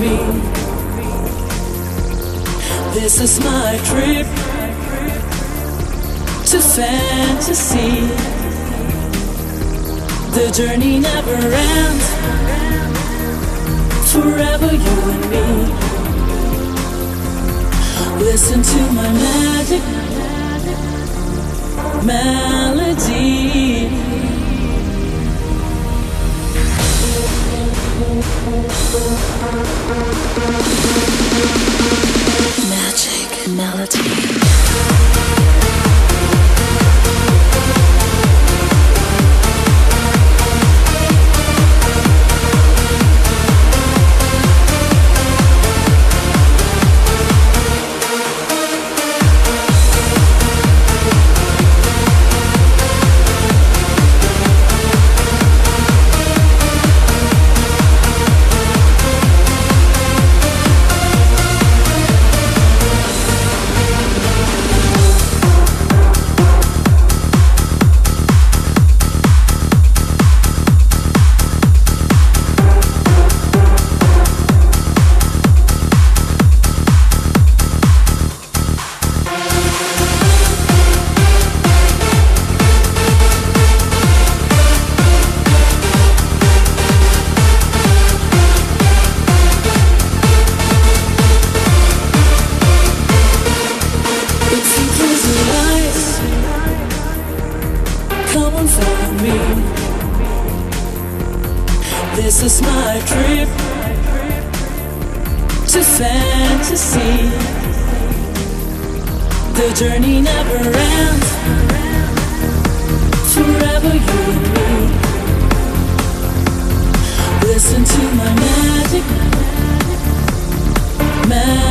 me. This is my trip to fantasy. The journey never ends. Forever you and me. Listen to my magic melody. This is my trip to fantasy. The journey never ends. Forever you and me. Listen to my magic, magic.